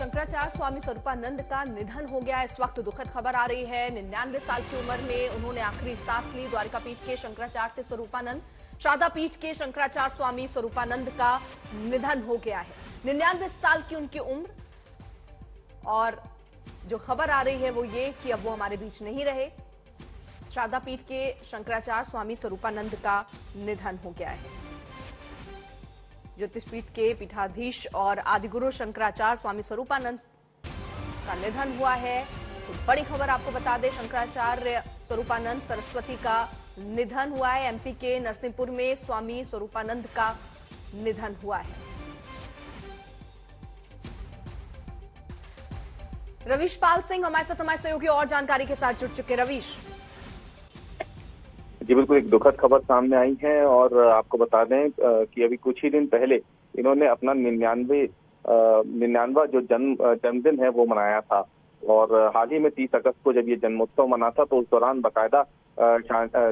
शंकराचार्य स्वामी स्वरूपानंद का निधन हो गया। इस वक्त दुखद खबर आ रही है। निन्यानवे साल की उम्र में उन्होंने आखिरी सांस ली। द्वारिका पीठ के शंकराचार्य स्वरूपानंद शारदा पीठ के शंकराचार्य स्वामी स्वरूपानंद का निधन हो गया है। निन्यानवे साल की उनकी उम्र। और जो खबर आ रही है वो ये कि अब वो हमारे बीच नहीं रहे। शारदा पीठ के शंकराचार्य स्वामी स्वरूपानंद का निधन हो गया है। ज्योतिषपीठ के पीठाधीश और आदिगुरु शंकराचार्य स्वामी स्वरूपानंद का निधन हुआ है। तो बड़ी खबर आपको बता दें, शंकराचार्य स्वरूपानंद सरस्वती का निधन हुआ है। एमपी के नरसिंहपुर में स्वामी स्वरूपानंद का निधन हुआ है। रविश पाल सिंह हमारे साथ, हमारे सहयोगी और जानकारी के साथ जुड़ चुके रवीश। जी, बिल्कुल एक दुखद खबर सामने आई है और आपको बता दें कि अभी कुछ ही दिन पहले इन्होंने अपना निन्यानवे निन्यानवा जो जन्म जन्मदिन है वो मनाया था। और हाल ही में तीस अगस्त को जब ये जन्मोत्सव मना था तो उस दौरान बाकायदा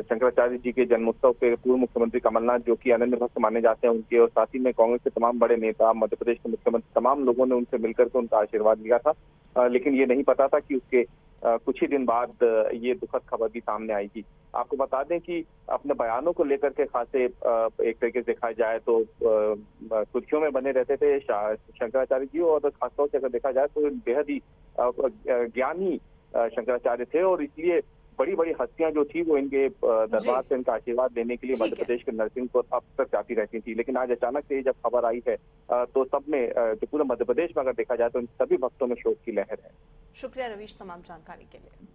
शंकराचार्य जी के जन्मोत्सव के पूर्व मुख्यमंत्री कमलनाथ जो कि अनन्य भक्त माने जाते हैं उनके और साथ ही में कांग्रेस के तमाम बड़े नेता मध्य प्रदेश के मुख्यमंत्री, तमाम लोगों ने उनसे मिलकर के उनका आशीर्वाद लिया था। लेकिन ये नहीं पता था कि उसके कुछ ही दिन बाद ये दुखद खबर भी सामने आएगी आपको बता दें कि अपने बयानों को लेकर के खासे एक तरीके से देखा जाए तो सुर्खियों में बने रहते थे शंकराचार्य जी और खासतौर से अगर देखा जाए तो बेहद ही ज्ञानी शंकराचार्य थे और इसलिए बड़ी बड़ी हस्तियाँ जो थी वो इनके दरबार से इनका आशीर्वाद लेने के लिए मध्य प्रदेश के नरसिंहपुर अब तक जाती रहती थी। लेकिन आज अचानक से जब खबर आई है तो सब में जो पूरे मध्य प्रदेश में अगर देखा जाए तो इन सभी भक्तों में शोक की लहर है। शुक्रिया रवीश तमाम जानकारी के लिए।